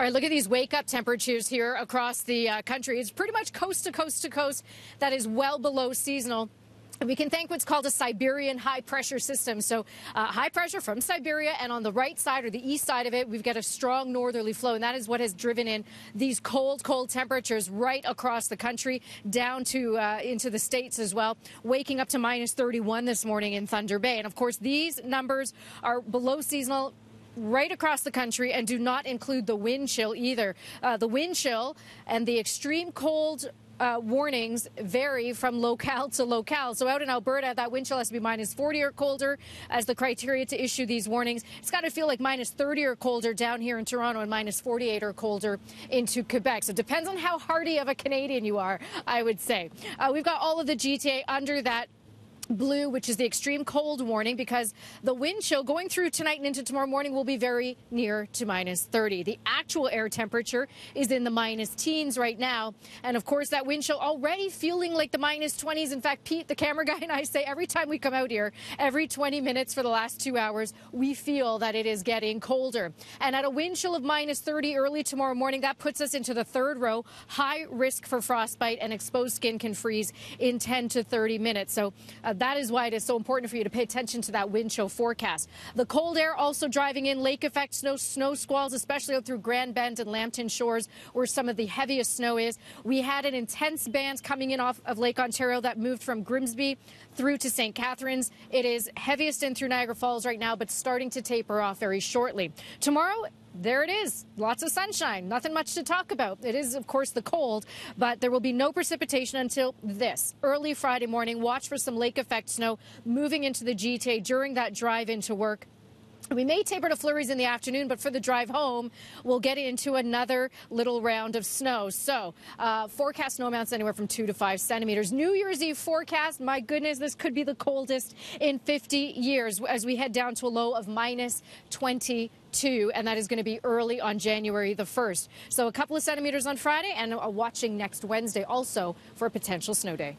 All right, look at these wake up temperatures here across the uh, country. It's pretty much coast to coast to coast. That is well below seasonal. We can thank what's called a Siberian high pressure system. So, uh, high pressure from Siberia, and on the right side or the east side of it, we've got a strong northerly flow, and that is what has driven in these cold, cold temperatures right across the country, down to uh, into the states as well. Waking up to minus 31 this morning in Thunder Bay, and of course, these numbers are below seasonal right across the country and do not include the wind chill either. Uh, the wind chill and the extreme cold uh, warnings vary from locale to locale. So out in Alberta, that wind chill has to be minus 40 or colder as the criteria to issue these warnings. It's got to feel like minus 30 or colder down here in Toronto and minus 48 or colder into Quebec. So it depends on how hardy of a Canadian you are, I would say. Uh, we've got all of the GTA under that blue, which is the extreme cold warning, because the wind chill going through tonight and into tomorrow morning will be very near to minus 30. The actual air temperature is in the minus teens right now. And of course, that wind chill already feeling like the minus 20s. In fact, Pete, the camera guy, and I say every time we come out here, every 20 minutes for the last two hours, we feel that it is getting colder. And at a wind chill of minus 30 early tomorrow morning, that puts us into the third row. High risk for frostbite and exposed skin can freeze in 10 to 30 minutes. So uh, that is why it is so important for you to pay attention to that wind chill forecast. The cold air also driving in lake effect snow, snow squalls, especially through Grand Bend and Lambton shores, where some of the heaviest snow is. We had an intense band coming in off of Lake Ontario that moved from Grimsby through to St. Catharines. It is heaviest in through Niagara Falls right now, but starting to taper off very shortly. Tomorrow, there it is. Lots of sunshine. Nothing much to talk about. It is, of course, the cold, but there will be no precipitation until this early Friday morning. Watch for some lake effect snow moving into the GTA during that drive into work. We may taper to flurries in the afternoon, but for the drive home, we'll get into another little round of snow. So, uh, forecast snow amounts anywhere from two to five centimeters. New Year's Eve forecast, my goodness, this could be the coldest in 50 years as we head down to a low of minus 22, and that is going to be early on January the 1st. So, a couple of centimeters on Friday, and watching next Wednesday also for a potential snow day.